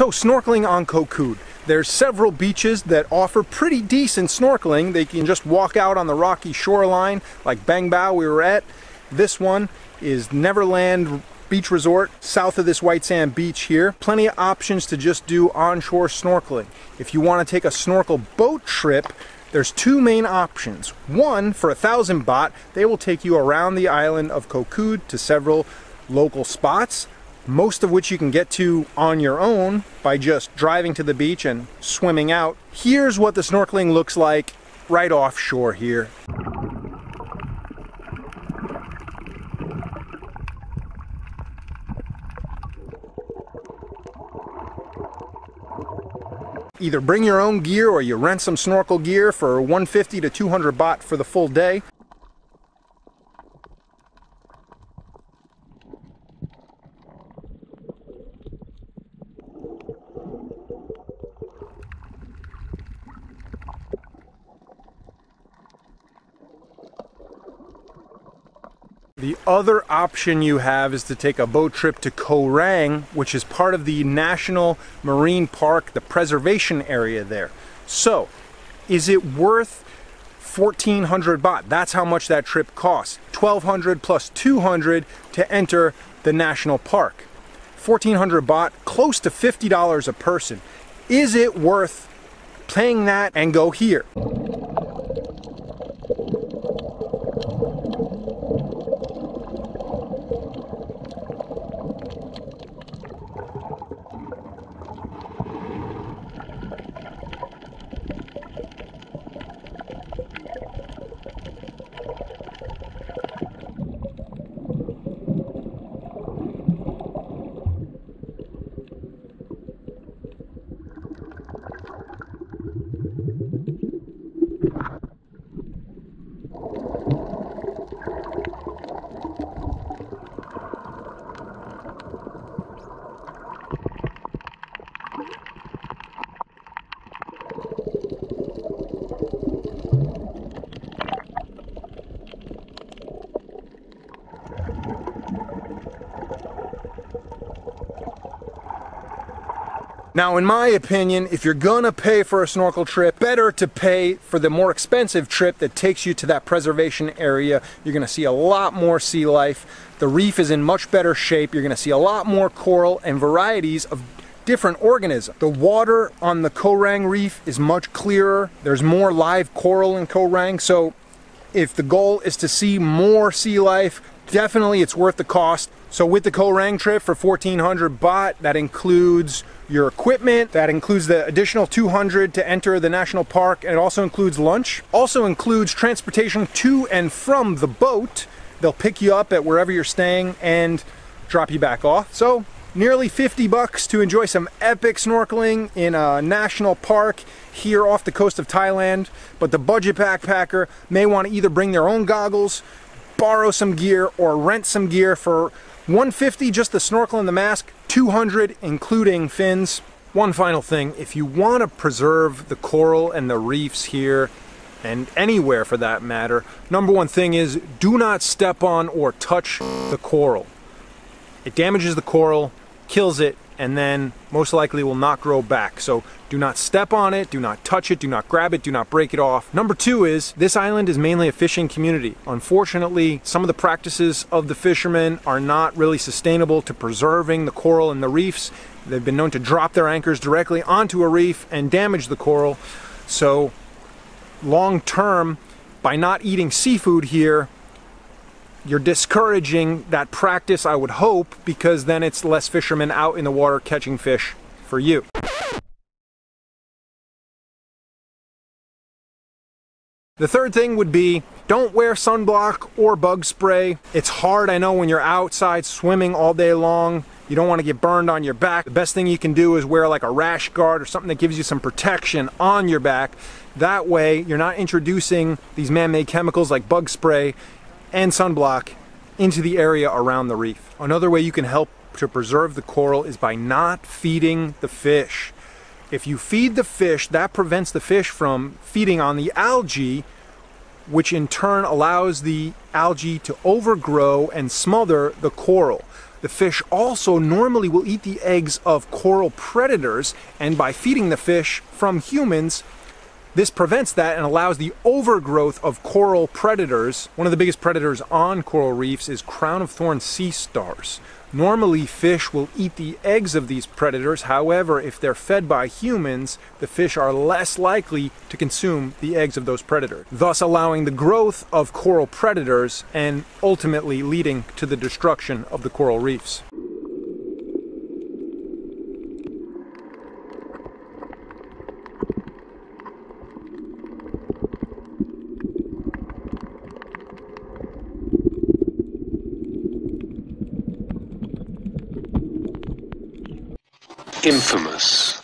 So snorkeling on Koh Kood. There's several beaches that offer pretty decent snorkeling. They can just walk out on the rocky shoreline like Bang Bao we were at. This one is Neverland Beach Resort south of this white sand beach here. Plenty of options to just do onshore snorkeling. If you want to take a snorkel boat trip, there's two main options. One, for a thousand baht, they will take you around the island of Koh Kood to several local spots, most of which you can get to on your own by just driving to the beach and swimming out. Here's what the snorkeling looks like right offshore here. Either bring your own gear or you rent some snorkel gear for 150 to 200 baht for the full day. The other option you have is to take a boat trip to Koh Rang, which is part of the National Marine Park, the preservation area there. So, is it worth 1400 baht? That's how much that trip costs. 1200 plus 200 to enter the national park. 1400 baht, close to $50 a person. Is it worth paying that and go here? Now, in my opinion, if you're gonna pay for a snorkel trip, better to pay for the more expensive trip that takes you to that preservation area. You're gonna see a lot more sea life. The reef is in much better shape. You're gonna see a lot more coral and varieties of different organisms. The water on the Koh Rang reef is much clearer. There's more live coral in Koh Rang, So if the goal is to see more sea life, definitely it's worth the cost. So with the Koh Rang trip for 1400 baht, that includes your equipment, that includes the additional 200 to enter the national park, and it also includes lunch. Also includes transportation to and from the boat. They'll pick you up at wherever you're staying and drop you back off. So nearly 50 bucks to enjoy some epic snorkeling in a national park here off the coast of Thailand. But the budget backpacker may want to either bring their own goggles, borrow some gear, or rent some gear for 150 just the snorkel and the mask, 200 including fins. One final thing, if you want to preserve the coral and the reefs here, and anywhere for that matter, number one thing is do not step on or touch the coral. It damages the coral, kills it, and then most likely will not grow back. So do not step on it, do not touch it, do not grab it, do not break it off. Number two is this island is mainly a fishing community. Unfortunately, some of the practices of the fishermen are not really sustainable to preserving the coral and the reefs. They've been known to drop their anchors directly onto a reef and damage the coral. So long term, by not eating seafood here, you're discouraging that practice, I would hope, because then it's less fishermen out in the water catching fish for you. The third thing would be don't wear sunblock or bug spray. It's hard, I know, when you're outside swimming all day long. You don't want to get burned on your back. The best thing you can do is wear like a rash guard or something that gives you some protection on your back. That way, you're not introducing these man-made chemicals like bug spray and sunblock into the area around the reef. Another way you can help to preserve the coral is by not feeding the fish. If you feed the fish, that prevents the fish from feeding on the algae, which in turn allows the algae to overgrow and smother the coral. The fish also normally will eat the eggs of coral predators, and by feeding the fish from humans, this prevents that and allows the overgrowth of coral predators. One of the biggest predators on coral reefs is crown of thorns sea stars. Normally, fish will eat the eggs of these predators. However, if they're fed by humans, the fish are less likely to consume the eggs of those predators, thus allowing the growth of coral predators and ultimately leading to the destruction of the coral reefs. Infamous